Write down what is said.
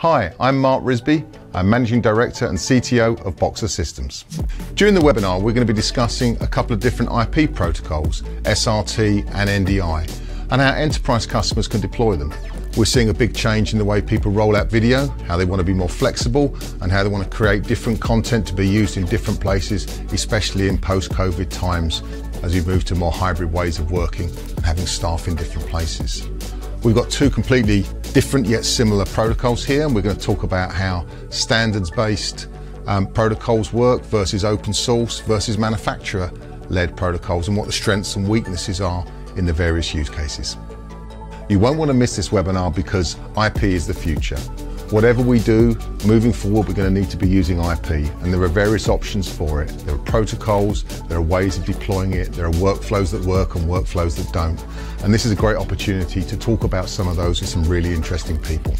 Hi, I'm Marc Risby. I'm Managing Director and CTO of Boxer Systems. During the webinar, we're going to be discussing a couple of different IP protocols, SRT and NDI, and how enterprise customers can deploy them. We're seeing a big change in the way people roll out video, how they want to be more flexible, and how they want to create different content to be used in different places, especially in post-COVID times as we move to more hybrid ways of working and having staff in different places. We've got two completely different yet similar protocols here, and we're going to talk about how standards-based um, protocols work versus open source versus manufacturer-led protocols and what the strengths and weaknesses are in the various use cases. You won't want to miss this webinar because IP is the future. Whatever we do, moving forward, we're going to need to be using IP, and there are various options for it. There are protocols, there are ways of deploying it, there are workflows that work and workflows that don't. And this is a great opportunity to talk about some of those with some really interesting people.